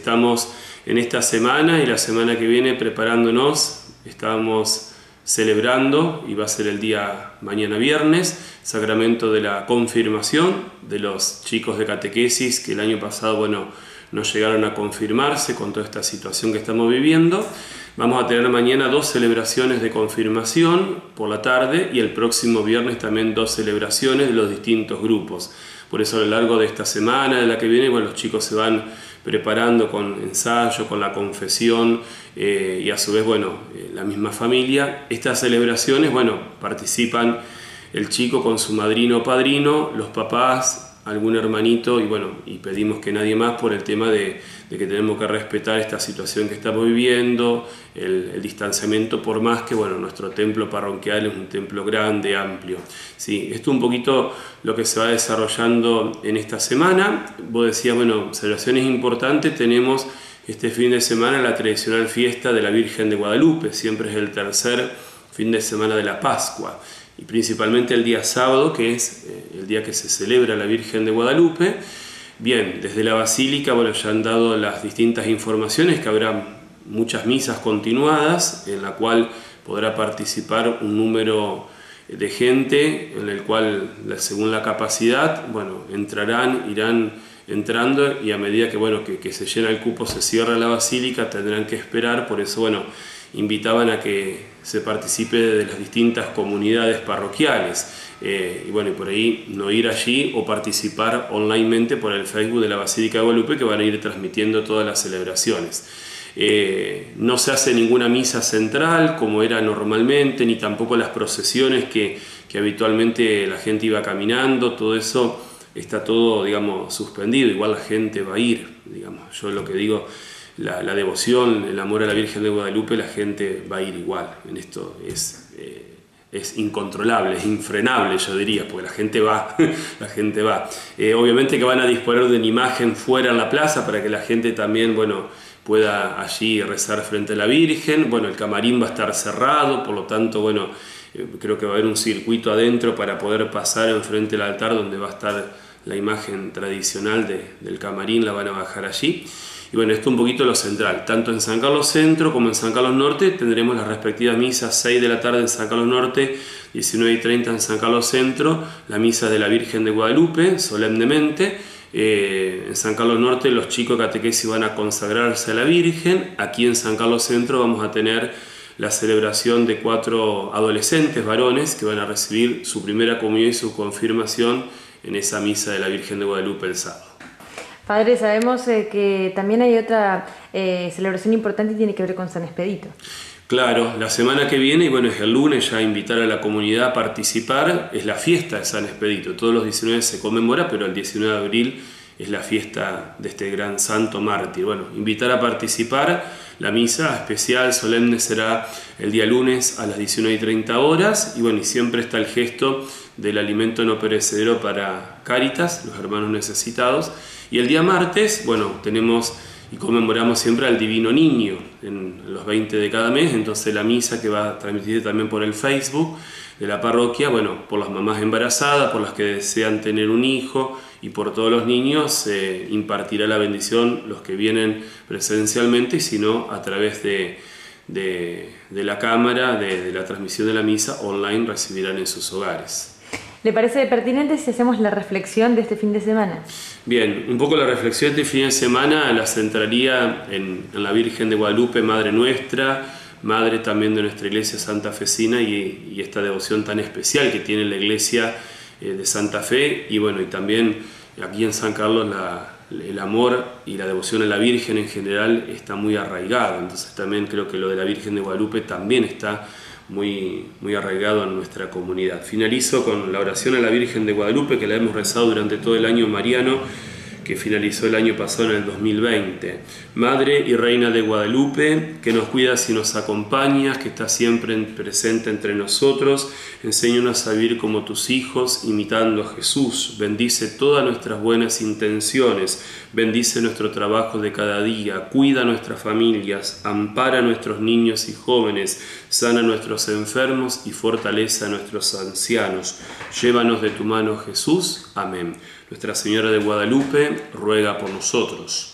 Estamos en esta semana y la semana que viene preparándonos, estamos celebrando, y va a ser el día mañana viernes, sacramento de la confirmación de los chicos de catequesis que el año pasado, bueno, no llegaron a confirmarse con toda esta situación que estamos viviendo. Vamos a tener mañana dos celebraciones de confirmación por la tarde y el próximo viernes también dos celebraciones de los distintos grupos. Por eso a lo largo de esta semana, de la que viene, bueno, los chicos se van preparando con ensayo, con la confesión eh, y a su vez, bueno, eh, la misma familia. Estas celebraciones, bueno, participan el chico con su madrino o padrino, los papás, algún hermanito y bueno, y pedimos que nadie más por el tema de, que tenemos que respetar esta situación que estamos viviendo, el, distanciamiento, por más que bueno, nuestro templo parroquial es un templo grande, amplio. Sí, esto es un poquito lo que se va desarrollando en esta semana. Vos decías, bueno, celebraciones importantes, tenemos este fin de semana la tradicional fiesta de la Virgen de Guadalupe, siempre es el tercer fin de semana de la Pascua y principalmente el día sábado, que es eh, el día que se celebra la Virgen de Guadalupe. Bien, desde la Basílica, bueno, ya han dado las distintas informaciones que habrá muchas misas continuadas en la cual podrá participar un número de gente en el cual según la capacidad, bueno, entrarán, irán entrando y a medida que, bueno, que, que se llena el cupo, se cierra la basílica, tendrán que esperar, por eso, bueno, invitaban a que se participe de las distintas comunidades parroquiales. Eh, y bueno, y por ahí no ir allí o participar onlinemente por el Facebook de la Basílica de Guadalupe que van a ir transmitiendo todas las celebraciones. Eh, no se hace ninguna misa central como era normalmente, ni tampoco las procesiones que, que habitualmente la gente iba caminando, todo eso está todo, digamos, suspendido, igual la gente va a ir, digamos, yo lo que digo la, devoción, el amor a la Virgen de Guadalupe, la gente va a ir igual. En esto es, eh, es incontrolable, es infrenable, yo diría, porque la gente va, la gente va. Eh, obviamente que van a disponer de una imagen fuera en la plaza para que la gente también, bueno, pueda allí rezar frente a la Virgen. Bueno, el camarín va a estar cerrado, por lo tanto, bueno, eh, creo que va a haber un circuito adentro para poder pasar enfrente del altar donde va a estar la imagen tradicional del camarín, la van a bajar allí. Y bueno, esto un poquito lo central. Tanto en San Carlos Centro como en San Carlos Norte tendremos las respectivas misas 6 de la tarde en San Carlos Norte, 19 y 30 en San Carlos Centro, la misa de la Virgen de Guadalupe, solemnemente. Eh, en San Carlos Norte los chicos catequesis van a consagrarse a la Virgen. Aquí en San Carlos Centro vamos a tener la celebración de cuatro adolescentes varones que van a recibir su primera comunión y su confirmación en esa misa de la Virgen de Guadalupe el sábado. Padre, sabemos eh, que también hay otra eh, celebración importante y tiene que ver con San Expedito. Claro, la semana que viene, y bueno, es el lunes ya invitar a la comunidad a participar, es la fiesta de San Expedito. Todos los 19 se conmemora, pero el 19 de abril es la fiesta de este gran santo mártir. Bueno, invitar a participar, la misa especial solemne será el día lunes a las 19 y 30 horas, y bueno, y siempre está el gesto del alimento no perecedero para Cáritas, los hermanos necesitados, y el día martes, bueno, tenemos y conmemoramos siempre al Divino Niño en los 20 de cada mes, entonces la misa que va a transmitir también por el Facebook de la parroquia, bueno, por las mamás embarazadas, por las que desean tener un hijo y por todos los niños se impartirá la bendición, los que vienen presencialmente y si no a través de, de, la cámara, de la transmisión de la misa online recibirán en sus hogares. ¿Le parece pertinente si hacemos la reflexión de este fin de semana? Bien, un poco la reflexión de este fin de semana la centraría en, la Virgen de Guadalupe, Madre Nuestra, Madre también de nuestra iglesia Santa Fecina y, esta devoción tan especial que tiene la iglesia eh, de Santa Fe y bueno, y también aquí en San Carlos el amor y la devoción a la Virgen en general está muy arraigado, entonces también creo que lo de la Virgen de Guadalupe también está muy, muy arraigado en nuestra comunidad. Finalizo con la oración a la Virgen de Guadalupe que la hemos rezado durante todo el año mariano que finalizó el año pasado en el 2020. Madre y Reina de Guadalupe, que nos cuidas y nos acompañas, que estás siempre presente entre nosotros, enséñanos a vivir como tus hijos, imitando a Jesús. Bendice todas nuestras buenas intenciones, bendice nuestro trabajo de cada día, cuida nuestras familias, ampara a nuestros niños y jóvenes, sana a nuestros enfermos y fortalece a nuestros ancianos. Llévanos de tu mano, Jesús. Amén. Nuestra Señora de Guadalupe ruega por nosotros.